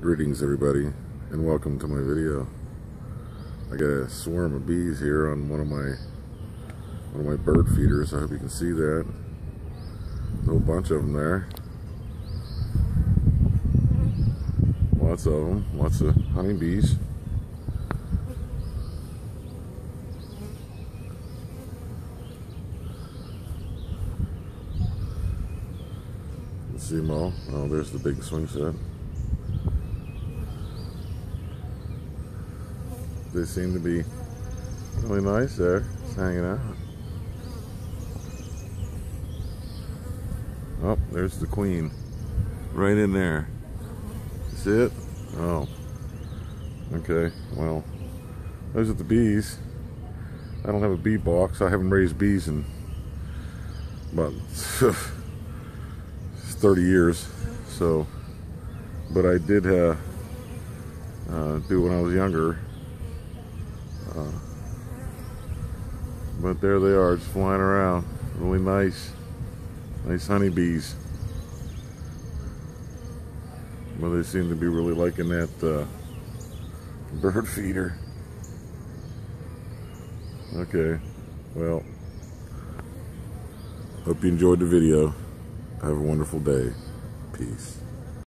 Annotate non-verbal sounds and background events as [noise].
Greetings everybody and welcome to my video. I got a swarm of bees here on one of my one of my bird feeders. I hope you can see that. A whole bunch of them there. Lots of them, lots of honeybees. see them all. Oh, there's the big swing set. They seem to be really nice there, just hanging out. Oh, there's the queen. Right in there. See it? Oh. Okay, well, those are the bees. I don't have a bee box. I haven't raised bees in about [laughs] 30 years. So, but I did uh, uh, do when I was younger. Uh, but there they are, just flying around. Really nice, nice honeybees. Well, they seem to be really liking that uh, bird [laughs] feeder. Okay, well, hope you enjoyed the video. Have a wonderful day. Peace.